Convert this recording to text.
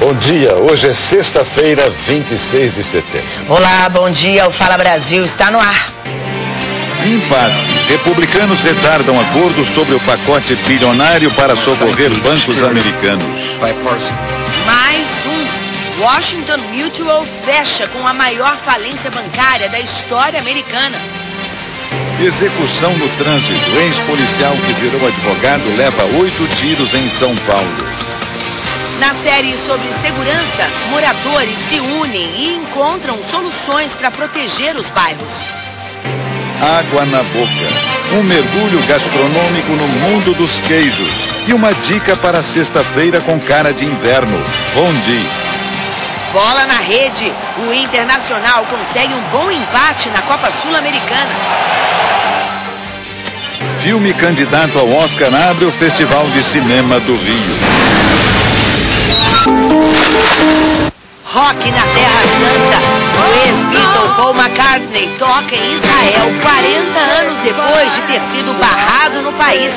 Bom dia, hoje é sexta-feira, 26 de setembro. Olá, bom dia, o Fala Brasil está no ar. Impasse. Republicanos retardam acordo sobre o pacote bilionário para socorrer bancos americanos. Mais um. Washington Mutual fecha com a maior falência bancária da história americana. Execução no trânsito. Ex-policial que virou advogado leva oito tiros em São Paulo. Na série sobre segurança, moradores se unem e encontram soluções para proteger os bairros. Água na boca. Um mergulho gastronômico no mundo dos queijos. E uma dica para sexta-feira com cara de inverno. Bom dia. Bola na rede. O Internacional consegue um bom empate na Copa Sul-Americana. Filme candidato ao Oscar abre o Festival de Cinema do Rio. Rock na Terra Santa. O ex-Beatle Paul McCartney toca em Israel 40 anos depois de ter sido barrado no país.